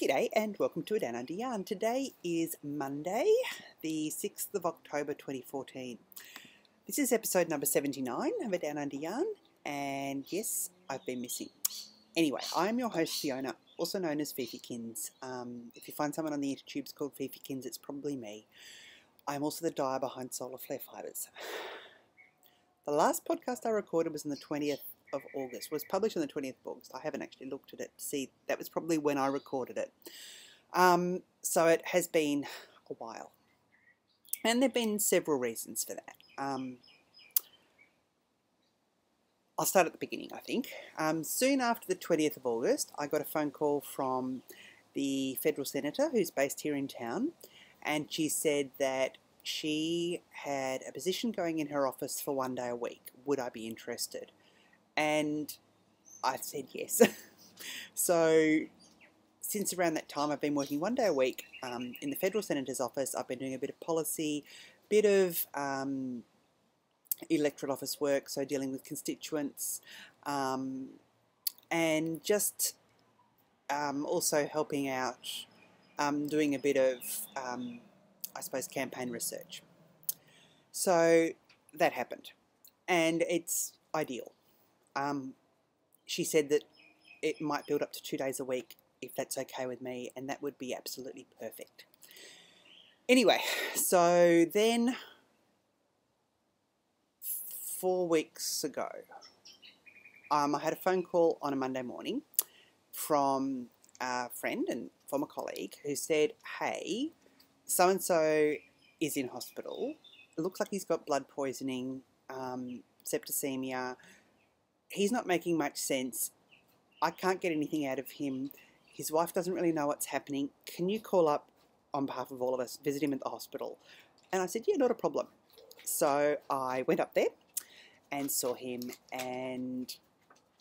G'day and welcome to A Down Under Yarn. Today is Monday, the 6th of October 2014. This is episode number 79 of A Down Under Yarn, and yes, I've been missing. Anyway, I'm your host Fiona, also known as Fifikins. Um, if you find someone on the intertubes called Fifikins, it's probably me. I'm also the dyer behind Solar Flare Fibres. The last podcast I recorded was on the 20th of August, was published on the 20th of August. I haven't actually looked at it to see, that was probably when I recorded it. Um, so it has been a while. And there have been several reasons for that. Um, I'll start at the beginning, I think. Um, soon after the 20th of August, I got a phone call from the federal senator who's based here in town, and she said that she had a position going in her office for one day a week. Would I be interested? And I said yes. so since around that time, I've been working one day a week um, in the federal senator's office. I've been doing a bit of policy, bit of um, electorate office work, so dealing with constituents, um, and just um, also helping out, um, doing a bit of, um, I suppose, campaign research. So that happened, and it's ideal. Um, she said that it might build up to two days a week if that's okay with me, and that would be absolutely perfect. Anyway, so then four weeks ago, um, I had a phone call on a Monday morning from a friend and former colleague who said, Hey, so and so is in hospital. It looks like he's got blood poisoning, um, septicemia. He's not making much sense. I can't get anything out of him. His wife doesn't really know what's happening. Can you call up on behalf of all of us, visit him at the hospital? And I said, Yeah, not a problem. So I went up there and saw him, and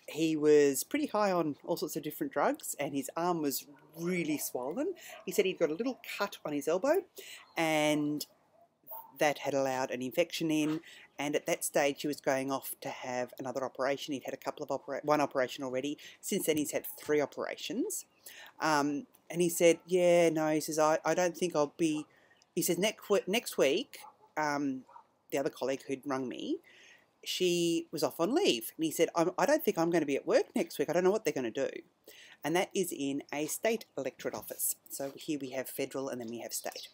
he was pretty high on all sorts of different drugs, and his arm was really swollen. He said he'd got a little cut on his elbow, and that had allowed an infection in. And at that stage, he was going off to have another operation. He'd had a couple of opera- one operation already. Since then, he's had three operations. Um, and he said, "Yeah, no." He says, "I, I don't think I'll be." He says next next week. Um, the other colleague who'd rung me, she was off on leave. And he said, I don't think I'm going to be at work next week. I don't know what they're going to do. And that is in a state electorate office. So here we have federal and then we have state.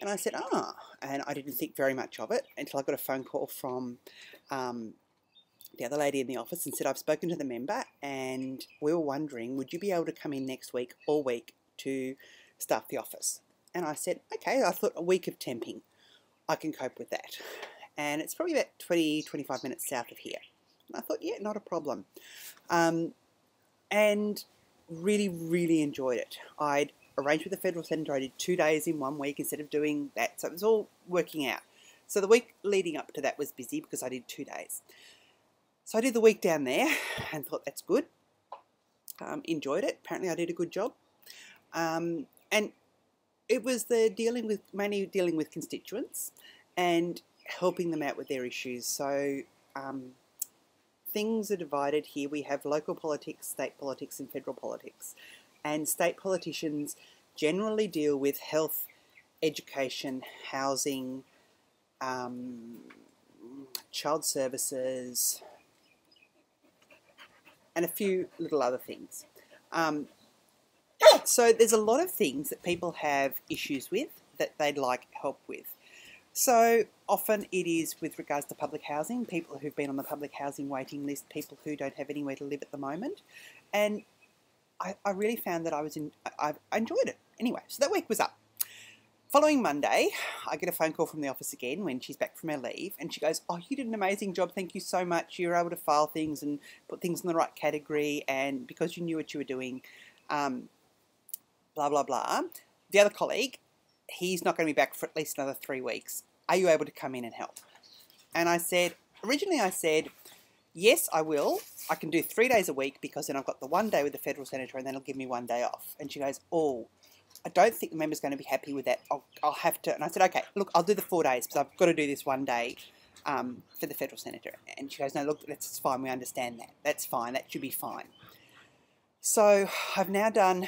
And I said, ah, and I didn't think very much of it until I got a phone call from um, the other lady in the office and said, I've spoken to the member and we were wondering, would you be able to come in next week, all week, to staff the office? And I said, okay, I thought a week of temping. I can cope with that and it's probably about 20, 25 minutes south of here. And I thought, yeah, not a problem. Um, and really, really enjoyed it. I'd arranged with the federal senator. I did two days in one week instead of doing that. So it was all working out. So the week leading up to that was busy because I did two days. So I did the week down there and thought that's good. Um, enjoyed it. Apparently I did a good job. Um, and it was the dealing with mainly dealing with constituents and helping them out with their issues. So um, things are divided here. We have local politics, state politics, and federal politics. And state politicians generally deal with health, education, housing, um, child services, and a few little other things. Um, so there's a lot of things that people have issues with that they'd like help with. So often it is with regards to public housing, people who've been on the public housing waiting list, people who don't have anywhere to live at the moment. And I, I really found that I was in, I, I enjoyed it. Anyway, so that week was up. Following Monday, I get a phone call from the office again when she's back from her leave, and she goes, Oh, you did an amazing job. Thank you so much. You were able to file things and put things in the right category, and because you knew what you were doing, um, blah, blah, blah. The other colleague he's not going to be back for at least another three weeks. Are you able to come in and help? And I said, originally I said, yes, I will. I can do three days a week because then I've got the one day with the federal senator and then it'll give me one day off. And she goes, oh, I don't think the member's going to be happy with that. I'll, I'll have to. And I said, okay, look, I'll do the four days because I've got to do this one day um, for the federal senator. And she goes, no, look, that's fine. We understand that. That's fine. That should be fine. So I've now done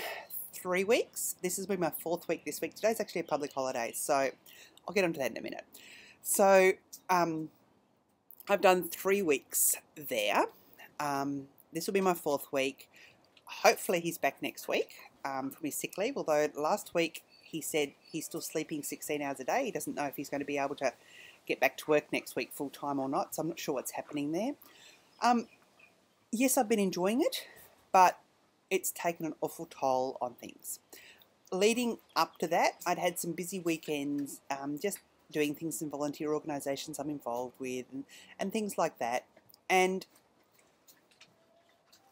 three weeks. This has been my fourth week this week. Today's actually a public holiday, so I'll get onto that in a minute. So um, I've done three weeks there. Um, this will be my fourth week. Hopefully he's back next week um, from his sick leave, although last week he said he's still sleeping 16 hours a day. He doesn't know if he's going to be able to get back to work next week full time or not, so I'm not sure what's happening there. Um, yes, I've been enjoying it, but it's taken an awful toll on things. Leading up to that, I'd had some busy weekends um, just doing things in volunteer organisations I'm involved with and, and things like that. And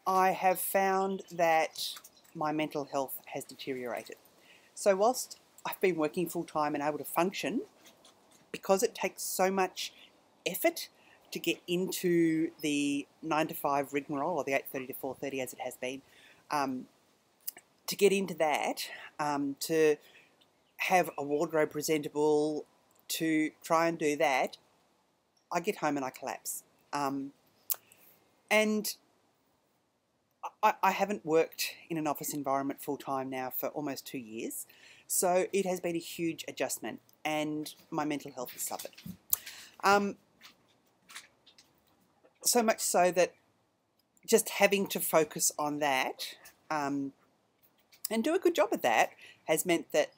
I have found that my mental health has deteriorated. So, whilst I've been working full time and able to function, because it takes so much effort to get into the nine to five rigmarole or the eight thirty to four thirty as it has been, um, to get into that, um, to have a wardrobe presentable, to try and do that, I get home and I collapse. Um, and I, I haven't worked in an office environment full time now for almost two years. So it has been a huge adjustment, and my mental health has suffered. Um, so much so that just having to focus on that um, and do a good job at that has meant that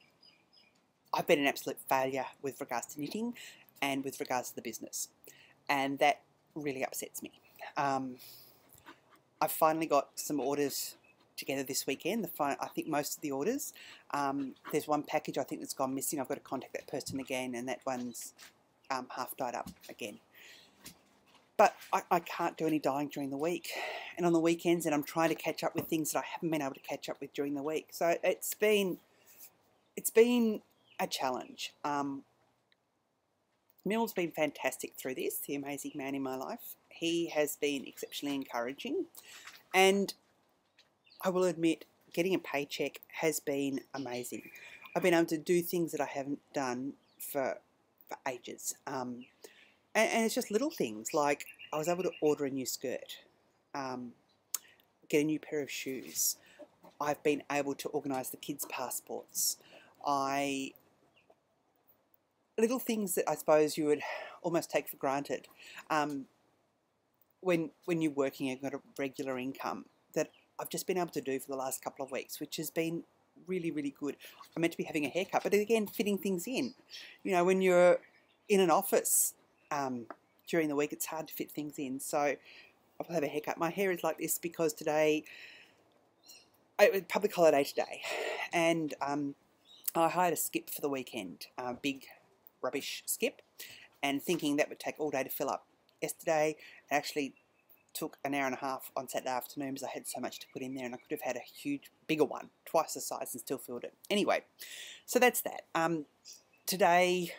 I've been an absolute failure with regards to knitting and with regards to the business. And that really upsets me. Um, I've finally got some orders together this weekend. The I think most of the orders. Um, there's one package I think that's gone missing. I've got to contact that person again, and that one's um, half dyed up again. But I, I, can't do any dyeing during the week, and on the weekends, and I'm trying to catch up with things that I haven't been able to catch up with during the week. So it's been it's been a challenge. Um, Mill's been fantastic through this, the amazing man in my life. He has been exceptionally encouraging. And I will admit, getting a paycheck has been amazing. I've been able to do things that I haven't done for, for ages. Um, and, and, it's just little things like I was able to order a new skirt, um, get a new pair of shoes. I've been able to organise the kids' passports. I little things that I suppose you would almost take for granted. Um, when when you're working and got a regular income that I've just been able to do for the last couple of weeks, which has been really really good. I'm meant to be having a haircut, but again fitting things in. You know, when you're in an office um, during the week, it's hard to fit things in. So I'll have a haircut. My hair is like this because today, it was public holiday today, and um, I hired a skip for the weekend, a big rubbish skip, and thinking that would take all day to fill up yesterday. It actually took an hour and a half on Saturday afternoon because I had so much to put in there and I could have had a huge, bigger one, twice the size and still filled it. Anyway, so that's that. Um, today,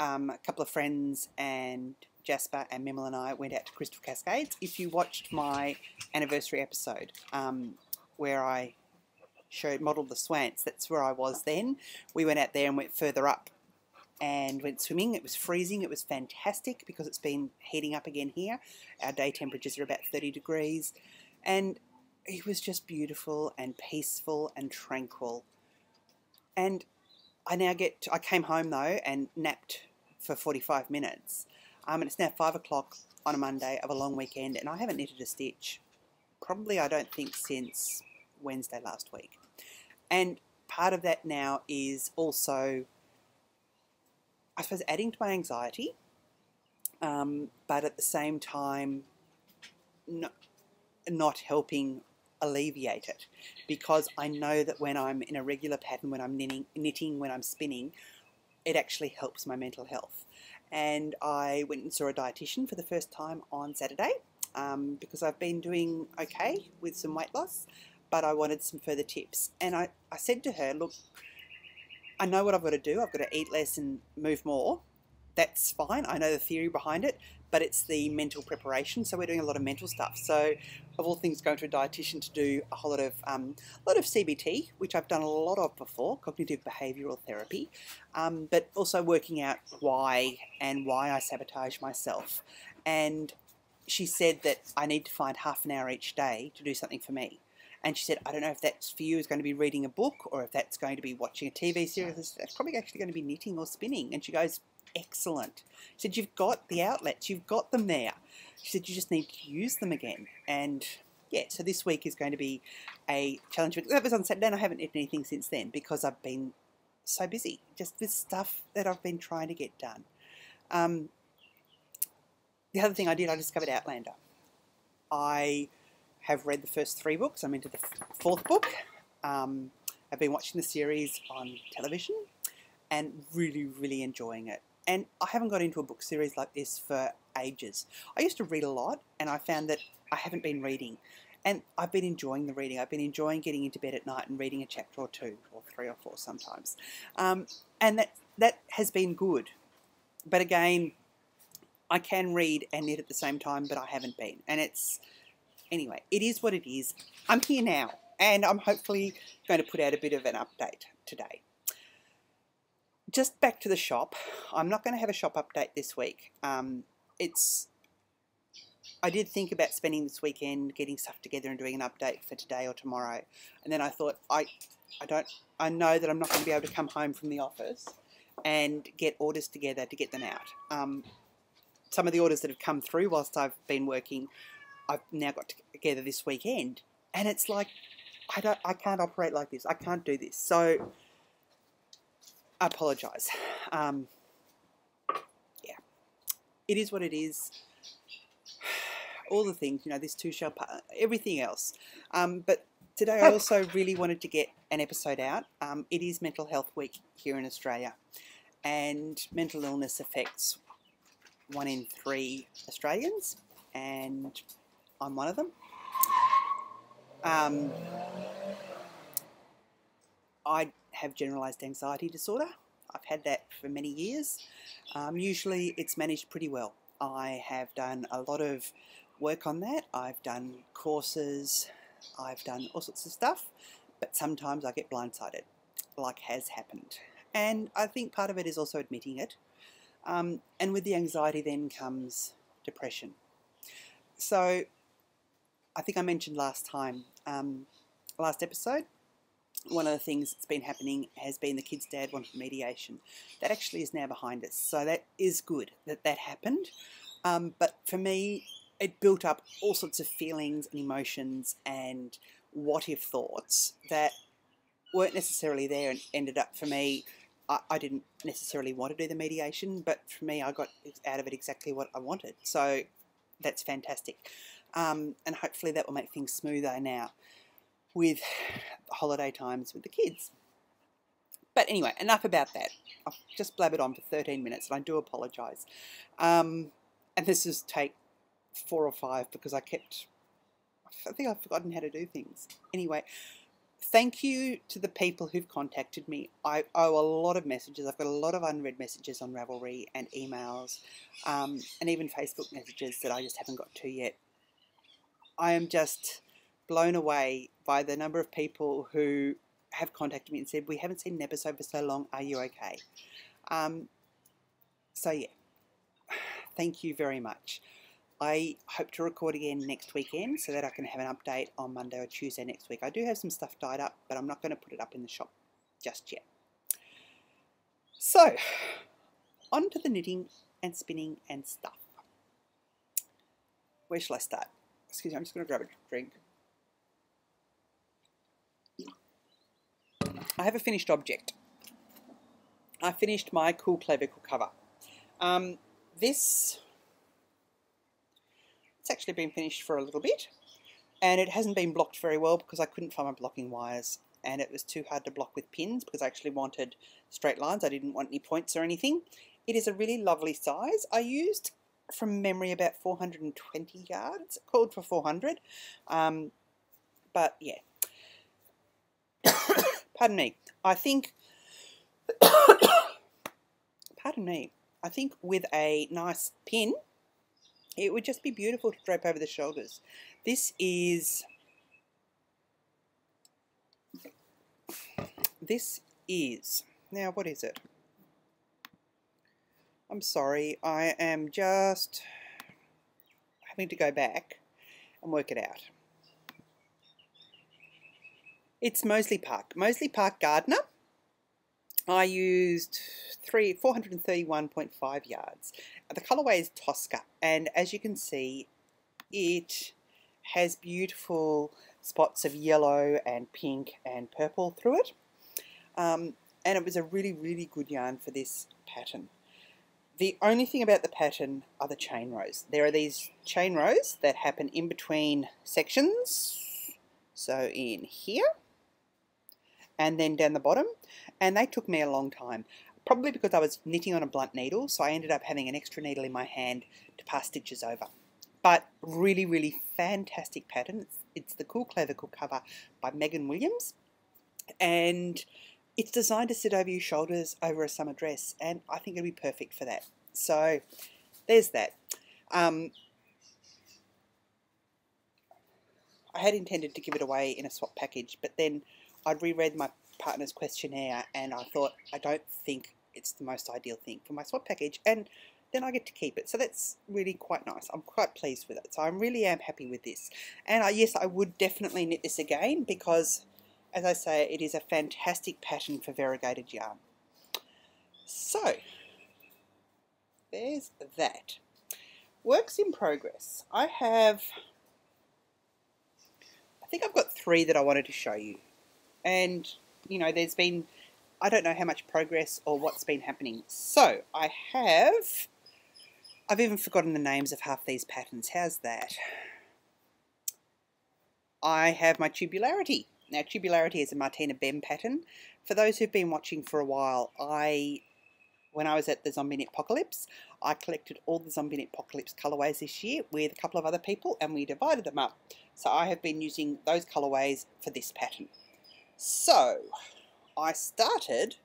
um, a couple of friends and Jasper and Mimel and I went out to Crystal Cascades. If you watched my anniversary episode um, where I showed modelled the swans, that's where I was then. We went out there and went further up and went swimming. It was freezing. It was fantastic because it's been heating up again here. Our day temperatures are about 30 degrees. And it was just beautiful and peaceful and tranquil. And I now get, to, I came home though and napped for 45 minutes. Um, and it's now 5 o'clock on a Monday of a long weekend and I haven't knitted a stitch. Probably, I don't think, since Wednesday last week. And part of that now is also I suppose, adding to my anxiety, um, but at the same time, not, not helping alleviate it because I know that when I'm in a regular pattern, when I'm knitting, knitting, when I'm spinning, it actually helps my mental health. And I went and saw a dietitian for the first time on Saturday um, because I've been doing okay with some weight loss, but I wanted some further tips. And I, I said to her, look, I know what I've got to do. I've got to eat less and move more. That's fine. I know the theory behind it, but it's the mental preparation. So we're doing a lot of mental stuff. So, of all things, going to a dietitian to do a whole lot of um, a lot of CBT, which I've done a lot of before, cognitive behavioural therapy, um, but also working out why and why I sabotage myself. And she said that I need to find half an hour each day to do something for me. And she said, I don't know if that's for you is going to be reading a book or if that's going to be watching a TV series. That's probably actually going to be knitting or spinning. And she goes, excellent. She said, you've got the outlets, you've got them there. She said, you just need to use them again. And yeah, so this week is going to be a challenge. That was on Saturday, and I haven't eaten anything since then because I've been so busy just with stuff that I've been trying to get done. Um, the other thing I did, I discovered Outlander. I have read the first three books. I'm into the fourth book. Um, I've been watching the series on television and really, really enjoying it. And I haven't got into a book series like this for ages. I used to read a lot, and I found that I haven't been reading. And I've been enjoying the reading. I've been enjoying getting into bed at night and reading a chapter or two, or three or four sometimes. Um, and that, that has been good. But again, I can read and knit at the same time, but I haven't been. And it's, anyway, it is what it is. I'm here now, and I'm hopefully going to put out a bit of an update today. Just back to the shop. I'm not going to have a shop update this week. Um, it's I did think about spending this weekend getting stuff together and doing an update for today or tomorrow. And then I thought, I, I don't, I know that I'm not going to be able to come home from the office and get orders together to get them out. Um, some of the orders that have come through whilst I've been working, I've now got together this weekend, and it's like, I don't, I can't operate like this. I can't do this. So, I apologise. Um, yeah, it is what it is all the things, you know, this too shall pass, everything else. Um, but today I also really wanted to get an episode out. Um, it is Mental Health Week here in Australia, and mental illness affects one in three Australians, and I'm one of them. Um, I have generalised anxiety disorder. I've had that for many years. Um, usually it's managed pretty well. I have done a lot of work on that. I've done courses, I've done all sorts of stuff, but sometimes I get blindsided, like has happened. And I think part of it is also admitting it. Um, and with the anxiety then comes depression. So I think I mentioned last time, um, last episode, one of the things that's been happening has been the kid's dad wanted mediation. That actually is now behind us. So that is good that that happened. Um, but for me, it built up all sorts of feelings and emotions and what if thoughts that weren't necessarily there and ended up for me. I, I didn't necessarily want to do the mediation, but for me, I got out of it exactly what I wanted. So that's fantastic. Um, and hopefully, that will make things smoother now with holiday times with the kids. But anyway, enough about that. I've just blabbered on for 13 minutes and I do apologise. Um, and this is take four or five because I kept, I think I've forgotten how to do things. Anyway, thank you to the people who've contacted me. I owe a lot of messages. I've got a lot of unread messages on Ravelry and emails um, and even Facebook messages that I just haven't got to yet. I am just blown away by the number of people who have contacted me and said, We haven't seen an episode for so long. Are you okay? Um, so, yeah, thank you very much. I hope to record again next weekend so that I can have an update on Monday or Tuesday next week. I do have some stuff tied up, but I'm not going to put it up in the shop just yet. So, on to the knitting and spinning and stuff. Where shall I start? Excuse me, I'm just going to grab a drink. I have a finished object. I finished my Cool Clavicle cover. Um, this it's actually been finished for a little bit and it hasn't been blocked very well because I couldn't find my blocking wires and it was too hard to block with pins because I actually wanted straight lines. I didn't want any points or anything. It is a really lovely size. I used from memory about 420 yards, called for 400, um, but yeah. Pardon me. I think, pardon me, I think with a nice pin, it would just be beautiful to drape over the shoulders. This is this is now what is it? I'm sorry, I am just having to go back and work it out. It's Mosley Park. Mosley Park Gardener. I used three 431.5 yards. The colourway is Tosca and as you can see it has beautiful spots of yellow and pink and purple through it. Um, and it was a really, really good yarn for this pattern. The only thing about the pattern are the chain rows. There are these chain rows that happen in between sections. So in here and then down the bottom. And they took me a long time. Probably because I was knitting on a blunt needle, so I ended up having an extra needle in my hand to pass stitches over. But really, really fantastic pattern. It's, it's the Cool Clavicle cover by Megan Williams. And it's designed to sit over your shoulders over a summer dress and I think it'll be perfect for that. So there's that. Um, I had intended to give it away in a swap package but then I'd reread my partner's questionnaire and I thought I don't think it's the most ideal thing for my swap package and then I get to keep it. So that's really quite nice. I'm quite pleased with it. So I really am happy with this. And I, yes, I would definitely knit this again because as I say, it is a fantastic pattern for variegated yarn. So, there's that. Works in progress. I have, I think I've got three that I wanted to show you. And, you know, there's been, I don't know how much progress or what's been happening. So, I have, I've even forgotten the names of half these patterns. How's that? I have my tubularity. Now, tubularity is a Martina Behm pattern. For those who've been watching for a while, I, when I was at the Zombie Apocalypse, I collected all the Zombie Apocalypse colorways this year with a couple of other people and we divided them up. So I have been using those colorways for this pattern. So, I started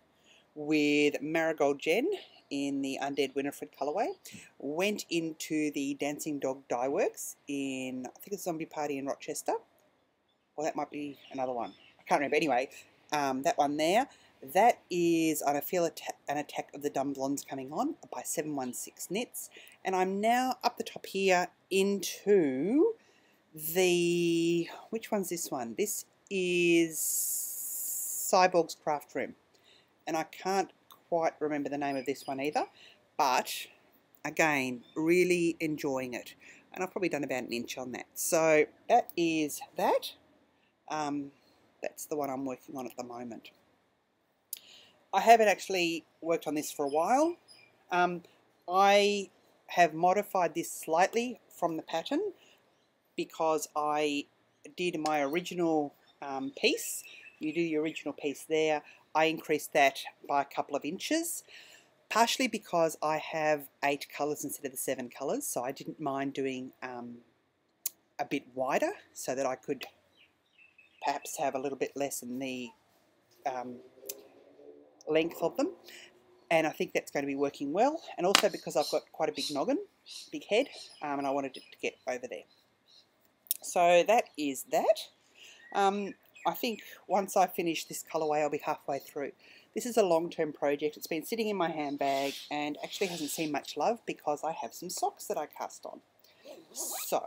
with Marigold Jen in the Undead Winifred colorway, went into the Dancing Dog Dye Works in, I think it's Zombie Party in Rochester, well, that might be another one. I can't remember. Anyway, um, that one there. That is a Feel an Attack of the Dumb Blondes coming on by 716 Knits. And I'm now up the top here into the... Which one's this one? This is Cyborg's Craft Room. And I can't quite remember the name of this one either. But, again, really enjoying it. And I've probably done about an inch on that. So, that is that. Um, that's the one I'm working on at the moment. I haven't actually worked on this for a while. Um, I have modified this slightly from the pattern because I did my original um, piece. You do your original piece there. I increased that by a couple of inches, partially because I have eight colours instead of the seven colours, so I didn't mind doing um, a bit wider so that I could perhaps have a little bit less in the um, length of them and I think that's going to be working well and also because I've got quite a big noggin, big head um, and I wanted it to get over there. So that is that. Um, I think once I finish this colourway I'll be halfway through. This is a long-term project. It's been sitting in my handbag and actually hasn't seen much love because I have some socks that I cast on. So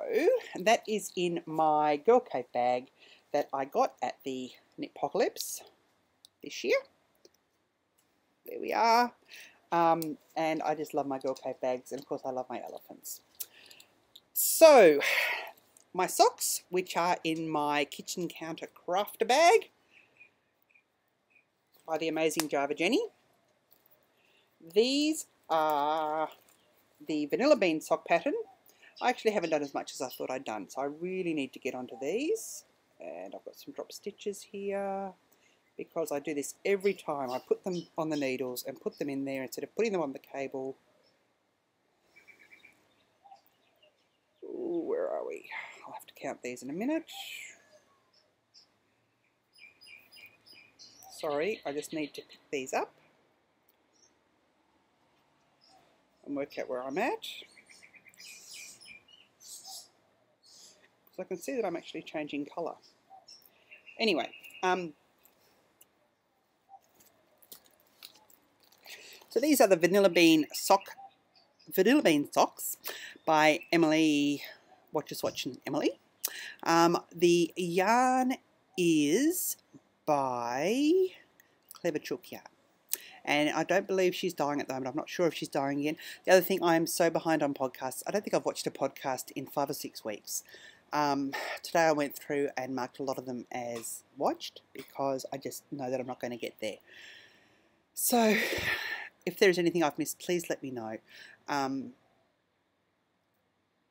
that is in my Girl Cave bag that I got at the Knitpocalypse this year. There we are. Um, and I just love my Girl Cave bags, and of course I love my elephants. So, my socks, which are in my kitchen counter crafter bag by the amazing Java Jenny. These are the vanilla bean sock pattern. I actually haven't done as much as I thought I'd done, so I really need to get onto these and I've got some drop stitches here because I do this every time. I put them on the needles and put them in there instead of putting them on the cable. Ooh, where are we? I'll have to count these in a minute. Sorry I just need to pick these up and work out where I'm at I can see that I'm actually changing colour. Anyway, um, so these are the Vanilla Bean sock, Vanilla Bean socks by Emily, Watch Us Watching Emily. Um, the yarn is by Clever Chook Yarn. And I don't believe she's dyeing at the moment. I'm not sure if she's dyeing again. The other thing, I am so behind on podcasts. I don't think I've watched a podcast in five or six weeks. Um, today I went through and marked a lot of them as watched because I just know that I'm not going to get there. So if there's anything I've missed, please let me know. Um,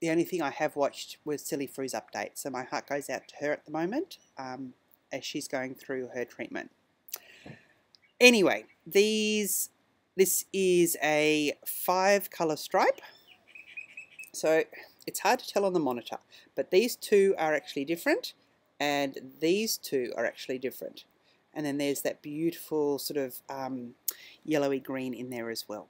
the only thing I have watched was Silly Fru's update, so my heart goes out to her at the moment um, as she's going through her treatment. Anyway, these this is a five color stripe, so it's hard to tell on the monitor, but these two are actually different, and these two are actually different. And then there's that beautiful sort of um, yellowy green in there as well.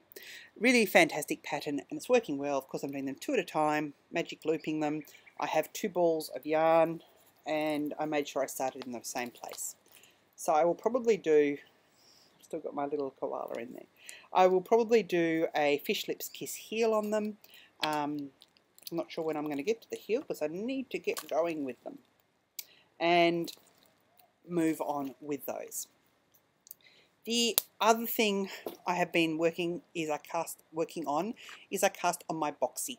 Really fantastic pattern and it's working well. Of course I'm doing them two at a time, magic looping them. I have two balls of yarn and I made sure I started in the same place. So I will probably do, still got my little koala in there. I will probably do a fish lips kiss heel on them. Um, I'm not sure when I'm going to get to the heel because I need to get going with them. And move on with those. The other thing I have been working is I cast working on is I cast on my boxy.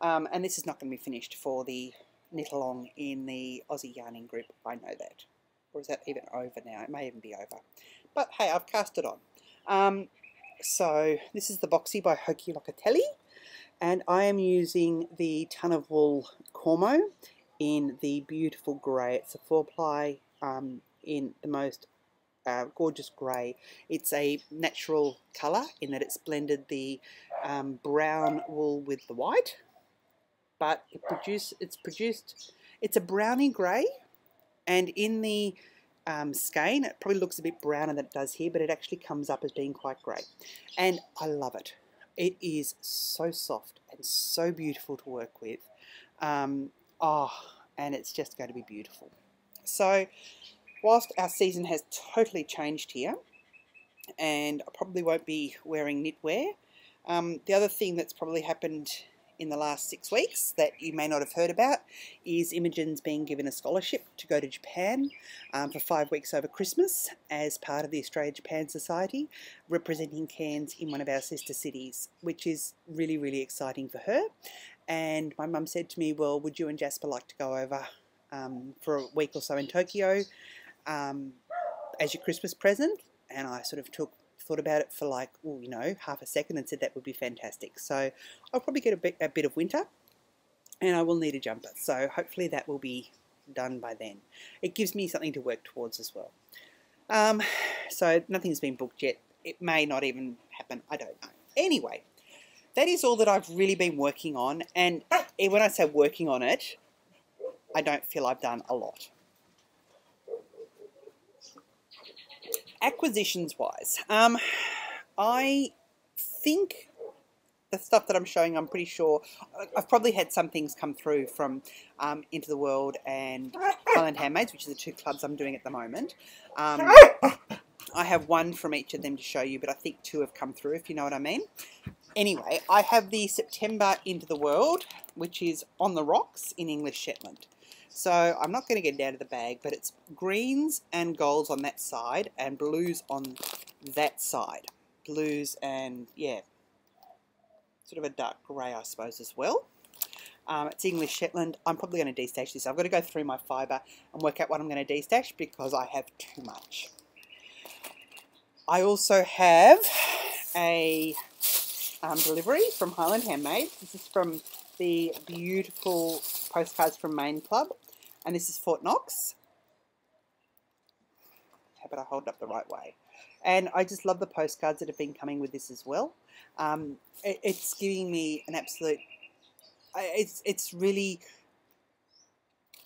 Um, and this is not going to be finished for the knit along in the Aussie yarning group. I know that. Or is that even over now? It may even be over. But hey, I've cast it on. Um, so this is the boxy by Joji Locatelli. And I am using the Tonofwool Cormo in the beautiful grey. It's a four ply um, in the most uh, gorgeous grey. It's a natural colour in that it's blended the um, brown wool with the white, but it produce, it's produced, it's a browny grey, and in the um, skein, it probably looks a bit browner than it does here, but it actually comes up as being quite grey. And I love it. It is so soft and so beautiful to work with. Um, oh, and it's just going to be beautiful. So whilst our season has totally changed here, and I probably won't be wearing knitwear, um, the other thing that's probably happened in the last six weeks that you may not have heard about is Imogen's being given a scholarship to go to Japan um, for five weeks over Christmas as part of the Australia-Japan Society, representing Cairns in one of our sister cities, which is really, really exciting for her. And my mum said to me, well, would you and Jasper like to go over um, for a week or so in Tokyo um, as your Christmas present. And I sort of took thought about it for like, well, you know, half a second and said that would be fantastic. So I'll probably get a bit, a bit of winter and I will need a jumper. So hopefully that will be done by then. It gives me something to work towards as well. Um, so nothing's been booked yet. It may not even happen. I don't know. Anyway, that is all that I've really been working on. And when I say working on it, I don't feel I've done a lot. Acquisitions wise, um, I think the stuff that I'm showing, I'm pretty sure I've probably had some things come through from um, Into the Whirled and Highland Handmades, which are the two clubs I'm doing at the moment. Um, I have one from each of them to show you, but I think two have come through, if you know what I mean. Anyway, I have the September Into the Whirled, which is on the rocks in English Shetland. So I'm not going to get down to the bag, but it's greens and golds on that side and blues on that side. Blues and, yeah, sort of a dark grey, I suppose, as well. Um, it's English Shetland. I'm probably going to destash this. I've got to go through my fibre and work out what I'm going to destash because I have too much. I also have a um, delivery from Highland Handmade. This is from the beautiful postcards from Maine Club and this is Fort Knox. How about I hold it up the right way? And I just love the postcards that have been coming with this as well. Um, it, it's giving me an absolute, it's, it's really,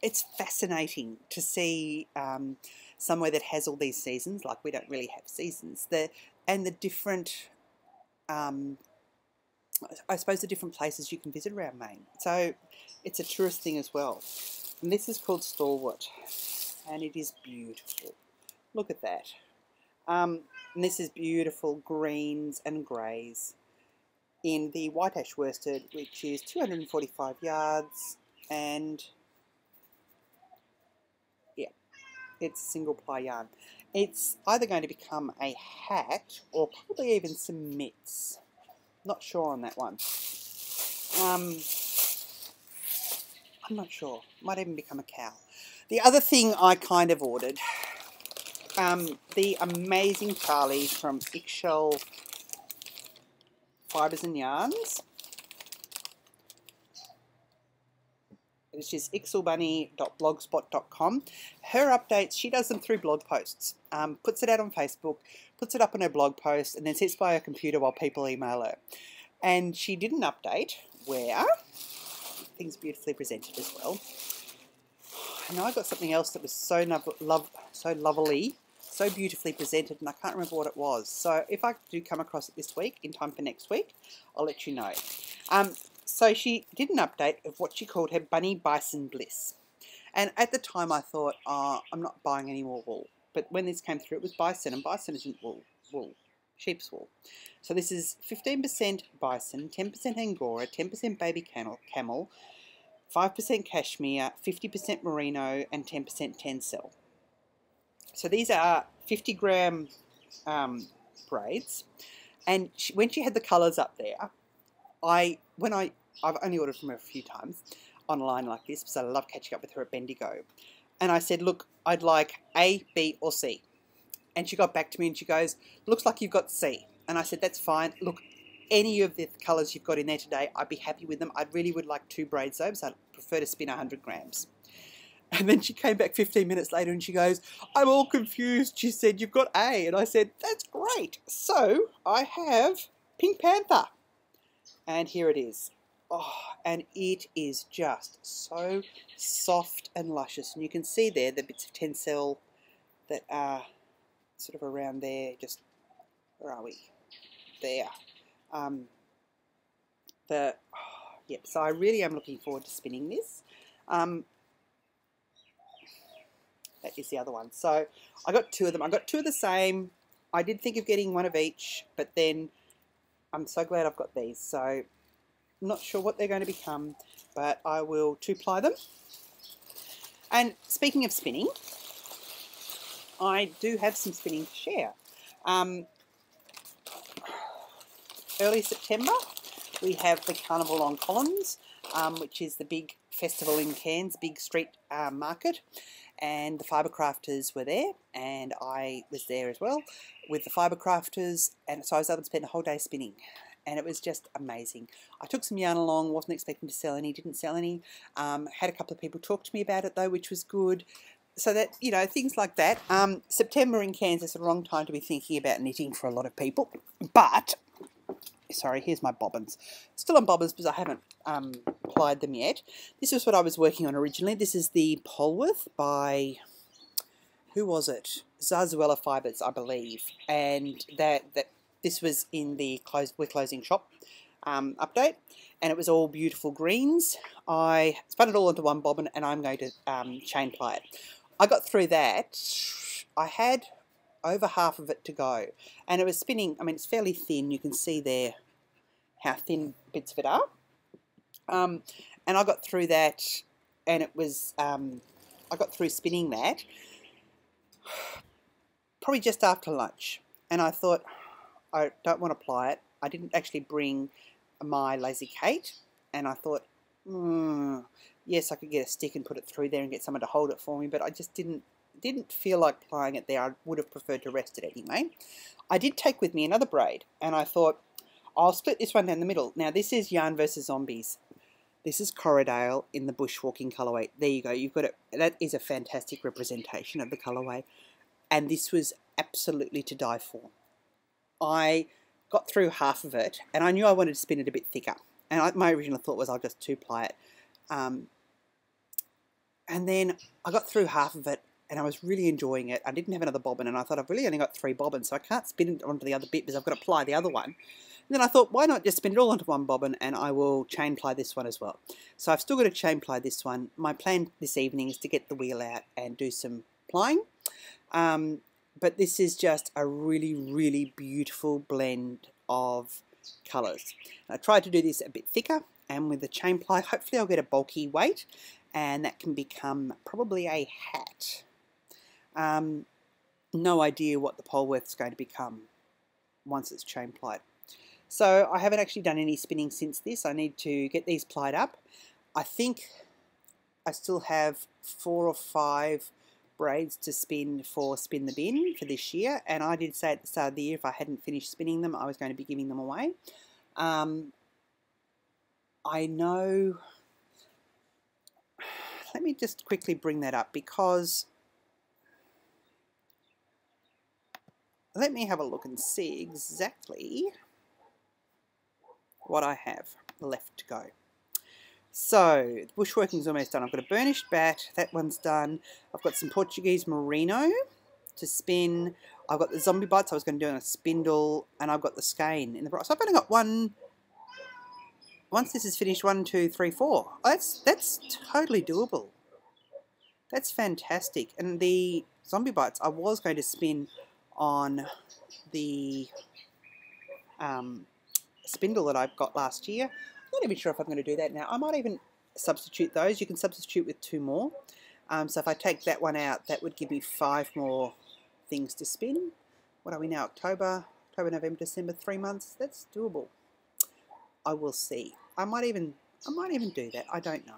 it's fascinating to see um, somewhere that has all these seasons, like we don't really have seasons, the, and the different, um, I suppose the different places you can visit around Maine. So it's a tourist thing as well. And this is called Stalwart. And it is beautiful. Look at that. Um, and this is beautiful greens and greys in the white ash worsted, which is 245 yards. And yeah, it's single ply yarn. It's either going to become a hat or probably even some mitts. Not sure on that one. Um, I'm not sure. Might even become a cow. The other thing I kind of ordered, um, the amazing Charlie from Ixchel Fibres and Yarns. which is ixelbunny.blogspot.com. Her updates, she does them through blog posts, um, puts it out on Facebook, puts it up on her blog post, and then sits by her computer while people email her. And she did an update where things beautifully presented as well. And I got something else that was so love, so lovely, so beautifully presented, and I can't remember what it was. So if I do come across it this week, in time for next week, I'll let you know. Um, so she did an update of what she called her Bunny Bison Bliss. And at the time I thought, oh, I'm not buying any more wool. But when this came through, it was bison, and bison isn't wool, wool, sheep's wool. So this is 15% bison, 10% Angora, 10% baby camel, camel 5% cashmere, 50% merino, and 10% tencel. So these are 50 gram um, braids. And she, when she had the colours up there, I when I I've only ordered from her a few times online like this because I love catching up with her at Bendigo. And I said, look, I'd like A, B, or C. And she got back to me and she goes, looks like you've got C. And I said, that's fine. Look, any of the colours you've got in there today, I'd be happy with them. I really would like two braids though, so I'd prefer to spin 100 grams. And then she came back 15 minutes later and she goes, I'm all confused. She said, You've got A. And I said, That's great. So I have Pink Panther. And here it is. Oh, and it is just so soft and luscious. And you can see there the bits of tencel that are sort of around there. Just, where are we? There. Um, the, oh, yep, so I really am looking forward to spinning this. Um, that is the other one. So I got two of them. I got two of the same. I did think of getting one of each, but then I'm so glad I've got these. So I'm not sure what they're going to become, but I will two-ply them. And speaking of spinning, I do have some spinning to share. Um, early September, we have the Carnival on Collins, um, which is the big festival in Cairns, big street uh, market and the fibre crafters were there and I was there as well with the fibre crafters and so I was able to spend the whole day spinning and it was just amazing. I took some yarn along, wasn't expecting to sell any, didn't sell any. Um, had a couple of people talk to me about it though, which was good. So that, you know, things like that. Um, September in Cairns is a wrong time to be thinking about knitting for a lot of people. But sorry, here's my bobbins. Still on bobbins because I haven't um, applied them yet. This is what I was working on originally. This is the Polwarth by, who was it? Zarzuela Fibres, I believe. And that, that this was in the close, We're Closing Shop um, update. And it was all beautiful greens. I spun it all into one bobbin and I'm going to um, chain ply it. I got through that. I had over half of it to go. And it was spinning, I mean, it's fairly thin. You can see there how thin bits of it are. Um, and I got through that, and it was, um, I got through spinning that probably just after lunch. And I thought, I don't want to apply it. I didn't actually bring my Lazy Kate, and I thought, mm, yes, I could get a stick and put it through there and get someone to hold it for me, but I just didn't didn't feel like plying it there. I would have preferred to rest it anyway. I did take with me another braid, and I thought, I'll split this one down the middle. Now, this is Yarn versus Zombies. This is Corriedale in the bushwalking colourway. There you go. You've got it. That is a fantastic representation of the colourway. And this was absolutely to die for. I got through half of it, and I knew I wanted to spin it a bit thicker. And I, my original thought was I'll just two-ply it. Um, and then I got through half of it, and I was really enjoying it. I didn't have another bobbin, and I thought I've really only got three bobbins, so I can't spin it onto the other bit because I've got to ply the other one. And then I thought, why not just spin it all onto one bobbin, and I will chain ply this one as well. So I've still got to chain ply this one. My plan this evening is to get the wheel out and do some plying. Um, but this is just a really, really beautiful blend of colours. I tried to do this a bit thicker, and with the chain ply, hopefully I'll get a bulky weight, and that can become probably a hat. Um, no idea what the Polwarth's going to become once it's chain plied. So I haven't actually done any spinning since this. I need to get these plied up. I think I still have four or five braids to spin for Spin the Bin for this year. And I did say at the start of the year if I hadn't finished spinning them, I was going to be giving them away. Um, I know... Let me just quickly bring that up because let me have a look and see exactly what I have left to go. So, the bushworking is almost done. I've got a burnished bat, that one's done. I've got some Portuguese merino to spin. I've got the zombie bites I was going to do on a spindle, and I've got the skein in the brush. So I've only got one. Once this is finished, one, two, three, four. Oh, that's that's totally doable. That's fantastic. And the zombie bites I was going to spin on the um, spindle that I've got last year. I'm not even sure if I'm going to do that now. I might even substitute those. You can substitute with two more. Um, so if I take that one out, that would give me five more things to spin. What are we now? October, October, November, December, three months. That's doable. I will see. I might even, I might even do that. I don't know.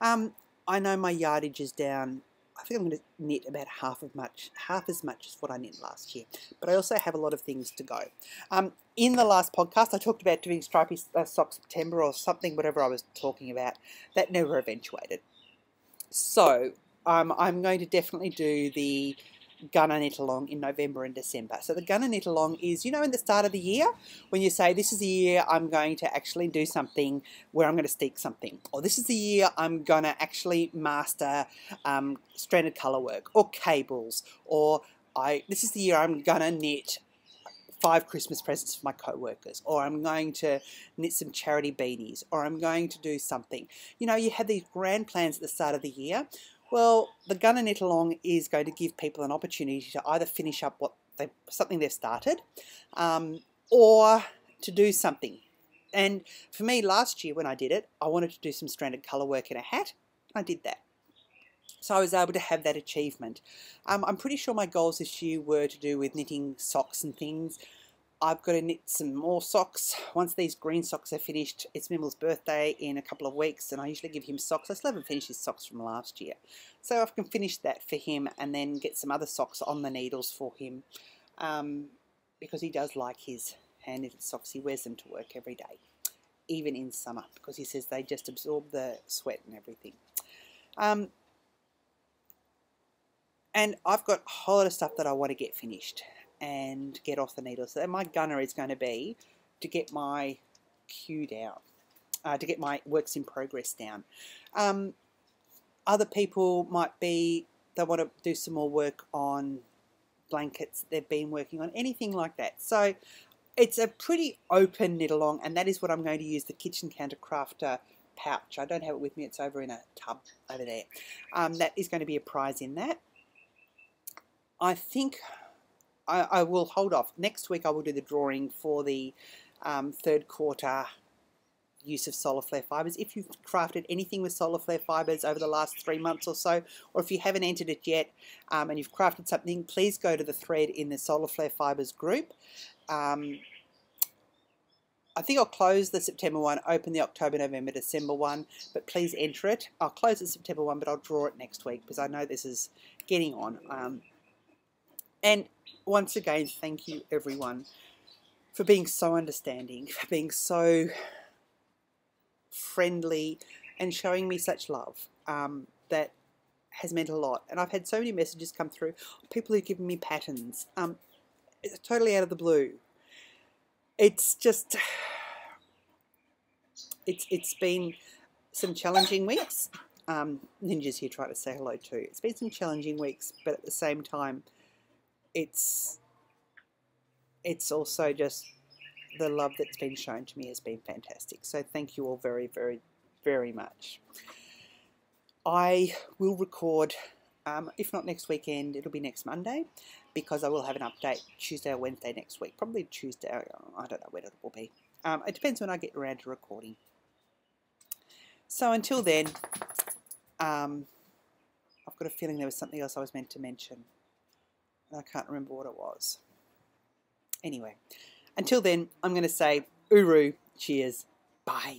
Um, I know my yardage is down I think I'm going to knit about half of much, half as much as what I knit last year. But I also have a lot of things to go. Um, in the last podcast, I talked about doing stripy uh, sock September or something, whatever I was talking about. That never eventuated. So um, I'm going to definitely do the Gunner Knit Along in November and December. So the Gunner Knit Along is, you know, in the start of the year when you say, this is the year I'm going to actually do something where I'm going to steek something. Or this is the year I'm going to actually master um, stranded colour work or cables. Or I this is the year I'm going to knit five Christmas presents for my co-workers or I'm going to knit some charity beanies or I'm going to do something. You know, you have these grand plans at the start of the year well, the Gunner Knit Along is going to give people an opportunity to either finish up what they something they've started, um, or to do something. And for me, last year when I did it, I wanted to do some stranded colour work in a hat. I did that. So I was able to have that achievement. Um, I'm pretty sure my goals this year were to do with knitting socks and things. I've got to knit some more socks. Once these green socks are finished, it's Mimble's birthday in a couple of weeks, and I usually give him socks. I still haven't finished his socks from last year. So I can finish that for him and then get some other socks on the needles for him um, because he does like his hand knitted socks. He wears them to work every day, even in summer, because he says they just absorb the sweat and everything. Um, and I've got a whole lot of stuff that I want to get finished and get off the needle. So my gunner is going to be to get my queue down, uh, to get my works in progress down. Um, other people might be, they want to do some more work on blankets they've been working on, anything like that. So it's a pretty open knit along and that is what I'm going to use the Kitchen Counter Crafter pouch. I don't have it with me, it's over in a tub over there. Um, that is going to be a prize in that. I think I, I, will hold off. Next week I will do the drawing for the um, third quarter use of solar flare fibers. If you've crafted anything with solar flare fibers over the last three months or so, or if you haven't entered it yet um, and you've crafted something, please go to the thread in the solar flare fibers group. Um, I think I'll close the September one, open the October, November, December one, but please enter it. I'll close the September one, but I'll draw it next week because I know this is getting on. Um, and once again, thank you everyone for being so understanding, for being so friendly and showing me such love. Um, that has meant a lot. And I've had so many messages come through, people who've given me patterns, um, totally out of the blue. It's just, it's it's been some challenging weeks. Um, Ninja's here trying to say hello too. It's been some challenging weeks, but at the same time, it's it's also just the love that's been shown to me has been fantastic. So thank you all very, very, very much. I will record, um, if not next weekend, it'll be next Monday because I will have an update Tuesday or Wednesday next week. Probably Tuesday, I don't know when it will be. Um, it depends when I get around to recording. So until then, um, I've got a feeling there was something else I was meant to mention. And I can't remember what it was. Anyway, until then, I'm going to say uru, cheers, bye.